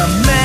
a man.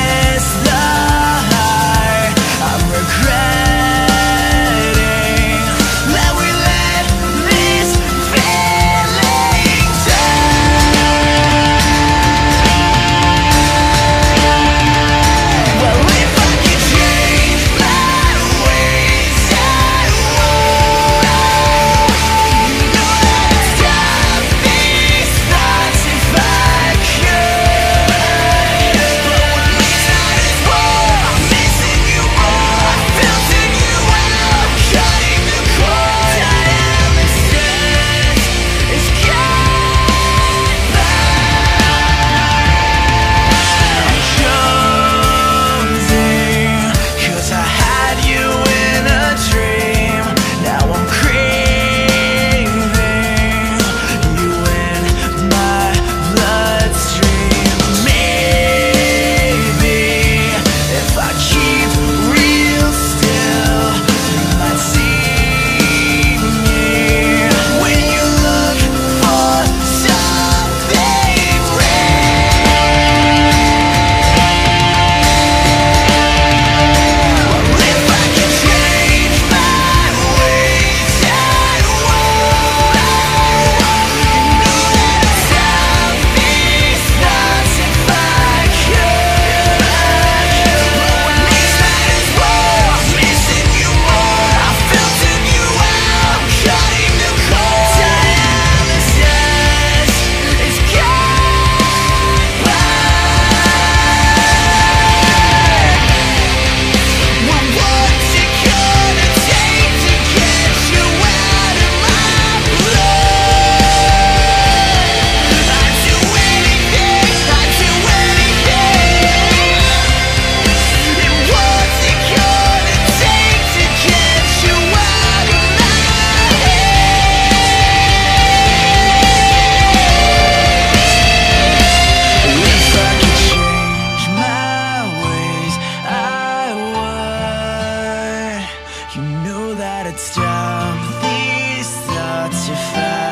that it's time. These thoughts are fast.